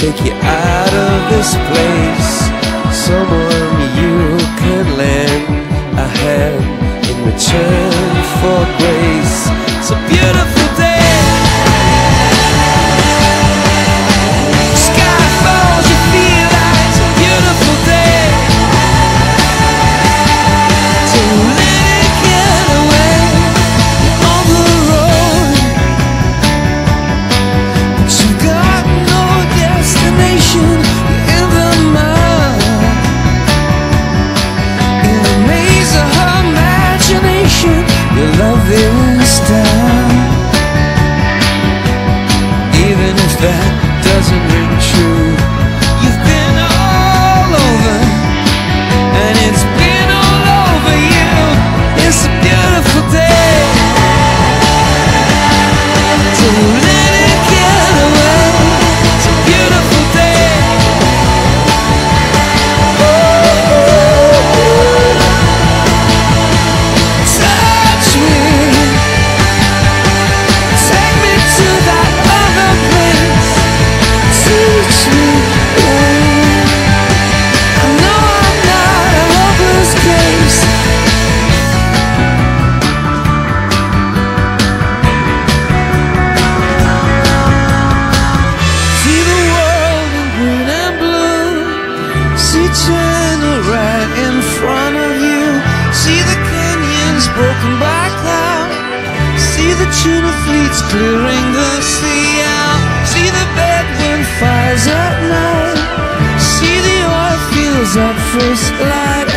take you out of this place tuna fleets clearing the sea out. See the Bedouin fires at night. See the oil fields at first light.